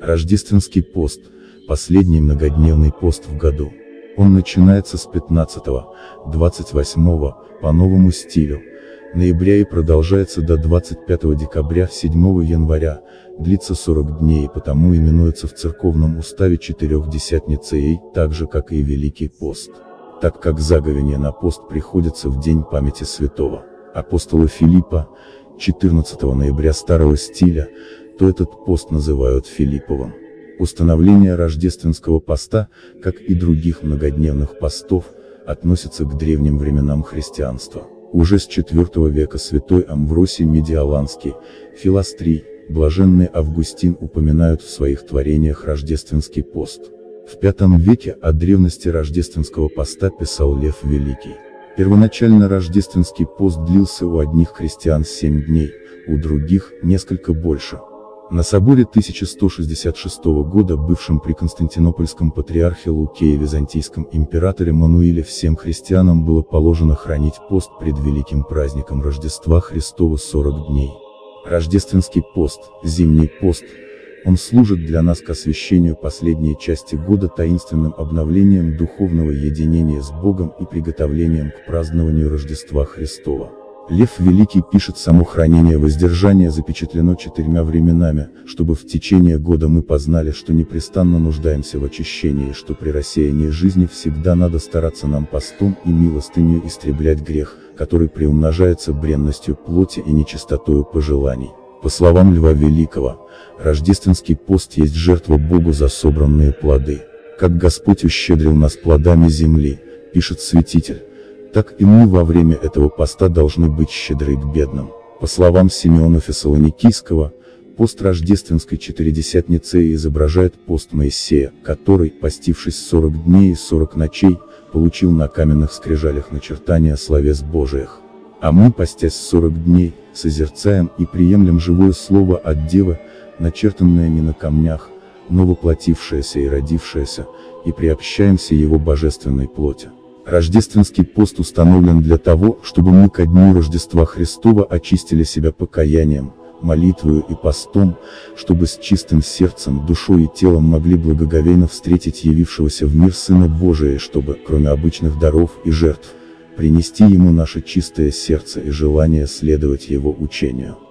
Рождественский пост – последний многодневный пост в году. Он начинается с 15-28 по новому стилю, ноября и продолжается до 25 декабря 7 января, длится 40 дней и потому именуется в церковном уставе четырехдесятницей, так же как и Великий пост. Так как заговение на пост приходится в день памяти святого апостола Филиппа, 14 ноября старого стиля, то этот пост называют Филипповым. Установление рождественского поста, как и других многодневных постов, относится к древним временам христианства. Уже с IV века святой Амвросий Медиаланский, Филострий, блаженный Августин упоминают в своих творениях рождественский пост. В V веке о древности рождественского поста писал Лев Великий. Первоначально рождественский пост длился у одних христиан 7 дней, у других – несколько больше. На соборе 1166 года бывшем при Константинопольском патриархе Луке и Византийском императоре Мануиле всем христианам было положено хранить пост пред великим праздником Рождества Христова 40 дней. Рождественский пост, зимний пост, он служит для нас к освящению последней части года таинственным обновлением духовного единения с Богом и приготовлением к празднованию Рождества Христова. Лев Великий пишет само хранение воздержания запечатлено четырьмя временами, чтобы в течение года мы познали, что непрестанно нуждаемся в очищении, что при рассеянии жизни всегда надо стараться нам постом и милостынью истреблять грех, который приумножается бренностью плоти и нечистотою пожеланий. По словам Льва Великого, рождественский пост есть жертва Богу за собранные плоды. Как Господь ущедрил нас плодами земли, пишет святитель, так и мы во время этого поста должны быть щедры к бедным. По словам Симеона Фессалоникийского, пост рождественской четыредесятницы изображает пост Моисея, который, постившись 40 дней и 40 ночей, получил на каменных скрижалях начертания словес Божиих. А мы, постясь 40 дней, созерцаем и приемлем живое слово от Девы, начертанное не на камнях, но воплотившееся и родившееся, и приобщаемся его божественной плоти. Рождественский пост установлен для того, чтобы мы ко дню Рождества Христова очистили себя покаянием, молитвою и постом, чтобы с чистым сердцем, душой и телом могли благоговейно встретить явившегося в мир Сына Божия и чтобы, кроме обычных даров и жертв, принести Ему наше чистое сердце и желание следовать Его учению.